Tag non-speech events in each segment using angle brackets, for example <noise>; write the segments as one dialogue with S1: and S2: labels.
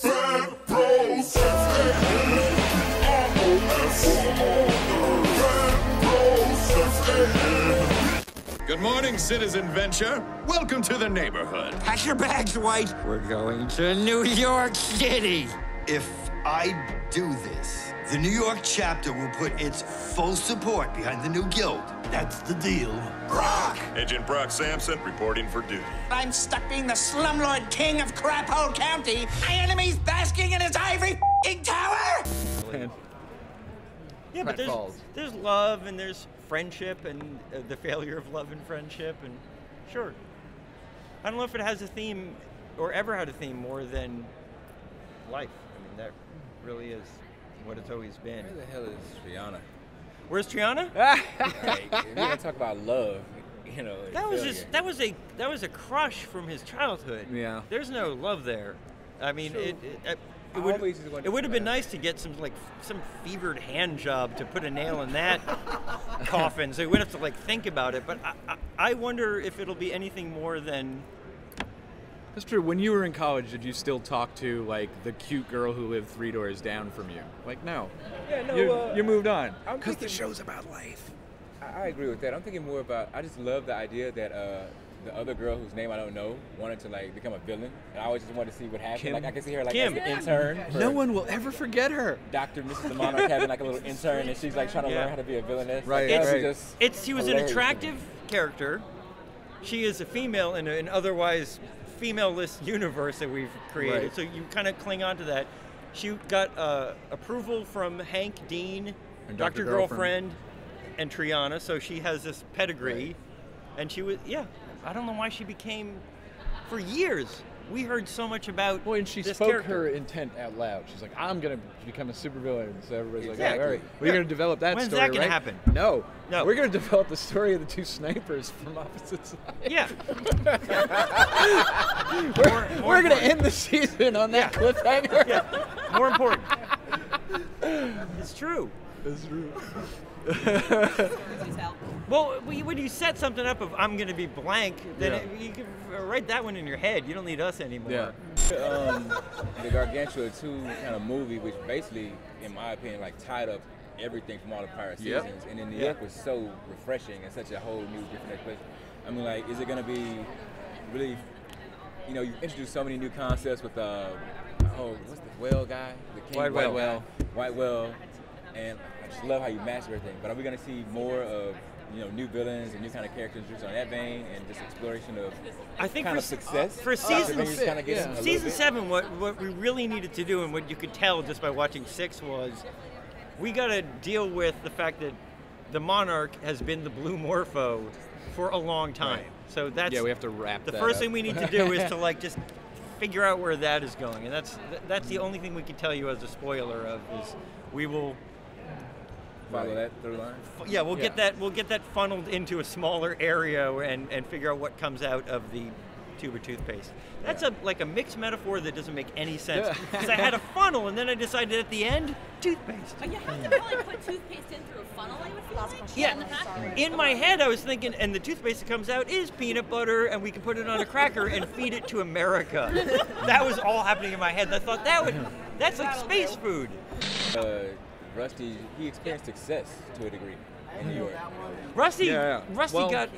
S1: Fan Bros,
S2: Good morning, Citizen Venture. Welcome to the neighborhood.
S3: Pack your bags, White. We're going to New York City.
S4: If I do this, the New York chapter will put its full support behind the new guild. That's the deal.
S1: Brock!
S2: Agent Brock Samson reporting for duty.
S3: I'm stuck being the slumlord king of Craphole County. My enemy's basking in his ivory f***ing tower.
S5: Yeah, but there's, there's love and there's friendship and uh, the failure of love and friendship and sure. I don't know if it has a theme or ever had a theme more than life. Mean, that really is what it's always been.
S6: Where the hell is Trianna?
S5: Where's Trianna?
S6: Right. You're gonna talk about love, you know.
S5: That was just that was a that was a crush from his childhood.
S6: Yeah.
S5: There's no love there. I mean,
S6: True.
S5: it it, it, would
S6: always just wanted
S5: it would have been nice to get some like some fevered hand job to put a nail in that coffin, so you wouldn't have to like think about it. But I, I, I wonder if it'll be anything more than
S7: That's true. When you were in college, did you still talk to like the cute girl who lived three doors down from you? Like, no.
S6: Yeah, no.
S7: you,
S6: uh,
S7: you moved on. Because the show's about life.
S6: I, I agree with that. I'm thinking more about. I just love the idea that uh, the other girl whose name I don't know wanted to like become a villain, and I always just wanted to see what happened.
S7: Kim?
S6: Like I can see her like
S5: Kim.
S6: as an intern.
S7: No one will ever forget her.
S6: Doctor Mrs. the Monarch having like a little intern, and she's like trying to
S5: Yeah.
S6: learn how to be a villainess.
S7: Right,
S6: Like, that
S7: right.
S6: just
S5: it's she was an
S6: hilarious to
S5: attractive character. She is a female in an otherwise female-less universe that we've created.
S7: Right.
S5: So you kind of cling on to that. She got uh, approval from Hank Dean,
S7: And
S5: Dr.
S7: Dr.
S5: Girlfriend, and Trianna. So she has this pedigree, and she was yeah. I don't know why she became. For years, we heard so much about.
S7: Well, and she
S5: this
S7: spoke
S5: character.
S7: her intent out loud. She's like, "I'm gonna become a supervillain." So everybody's like,
S5: Exactly.
S7: "All right, we're gonna develop that
S5: When's
S7: story."
S5: that gonna
S7: right?
S5: happen?
S7: No,
S5: No.
S7: We're gonna develop the story of the two snipers from opposite sides.
S5: Yeah. <laughs>
S7: we're,
S5: more
S7: we're gonna end the season on that cliffhanger.
S5: yeah. More important. <laughs> it's true.
S7: It's true.
S5: Well, when you- set something up of I'm going to be blank, then
S7: Yeah.
S5: it, you can write that one in your head. You don't need us anymore.
S7: Yeah.
S6: um, the Gargantua 2 kind of movie, which basically, in my opinion, like tied up everything from all the prior
S7: Yep.
S6: seasons. And then New
S5: Yeah.
S6: York was so refreshing and such a whole new, different place. I mean, like, is it going to be really, you know, you introduced so many new concepts with, uh, oh, what's the whale guy? The king
S5: White whale.
S6: guy? White whale. And I just love how you match everything. But are we going to see more of, you know, new villains and new kind of characters just on that vein and just exploration of
S5: I think
S6: kind
S5: for
S6: of success?
S5: for uh, season
S6: Maybe just kinda
S7: yeah.
S5: Season seven, what what we really needed to do, and what you could tell just by watching six, was we got to deal with the fact that the Monarch has been the Blue Morpho for a long time.
S7: Right.
S5: So that's
S7: Yeah, we have to wrap
S5: the
S7: that
S5: first
S7: up.
S5: thing we need to do is to like just <laughs> figure out where that is going, and that's that's the only thing we can tell you as a spoiler of is we will
S6: Follow that through line?
S5: yeah we'll get that we'll get that funneled into a smaller area and and figure out what comes out of the tube of toothpaste. That's a like a mixed metaphor that doesn't make any sense because <laughs> I had a funnel and then I decided at the end toothpaste.
S8: But you have to probably put toothpaste in through a funnel, I would feel like.
S5: Yeah.
S8: In.
S5: In my head, I was thinking, and the toothpaste that comes out is peanut butter, and we can put it on a cracker and feed it to America. <laughs> that was all happening in my head. I thought that would, that's like space food.
S6: Uh, Rusty, he experienced success to a degree in New York.
S5: Rusty,
S7: Yeah, yeah.
S5: Rusty
S7: Well-
S5: got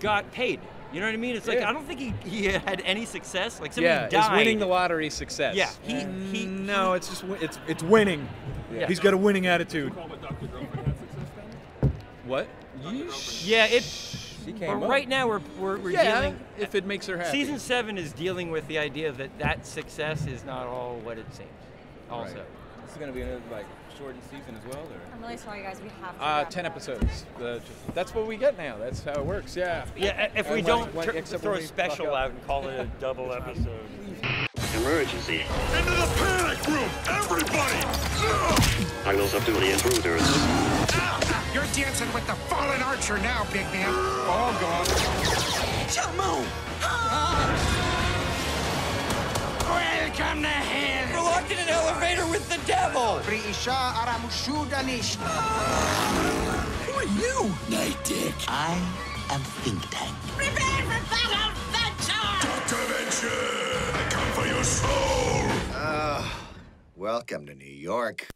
S5: got paid. You know what I mean? It's like
S7: Yeah.
S5: I don't think he, he had any success. Like somebody
S7: Yeah,
S5: died.
S7: is winning the lottery success?
S5: Yeah, he he.
S7: No, it's just it's it's winning.
S6: Yeah.
S7: He's got a winning attitude. What?
S5: Yeah, it.
S6: She came
S5: But
S6: up.
S5: right now we're we're, we're
S7: yeah,
S5: dealing.
S7: if it makes her happy.
S5: Season seven is dealing with the idea that that success is not all what it seems. Also,
S7: Right.
S6: This is gonna be another like shortened season as well, or
S8: I'm really sorry, guys. We have to.
S7: Uh,
S8: wrap
S7: ten
S8: up.
S7: episodes. The- that's what we get now. That's how it works. Yeah.
S5: yeah. If we
S7: And
S5: don't
S7: when-
S5: tur-
S7: except
S5: throw a special out and call it a <laughs> double episode.
S1: Emergency. Into the panic room, everybody! Signals of duty intruders. <laughs>
S3: You're dancing with the fallen archer now, big man. All gone. Shamu! Welcome to hell.
S5: Devil.
S3: Who are you?
S4: Night Dick. I am Think Tank.
S8: Prepare for battle, Venture!
S1: Dr. Venture, I come for your soul!
S4: Ah, welcome to New York.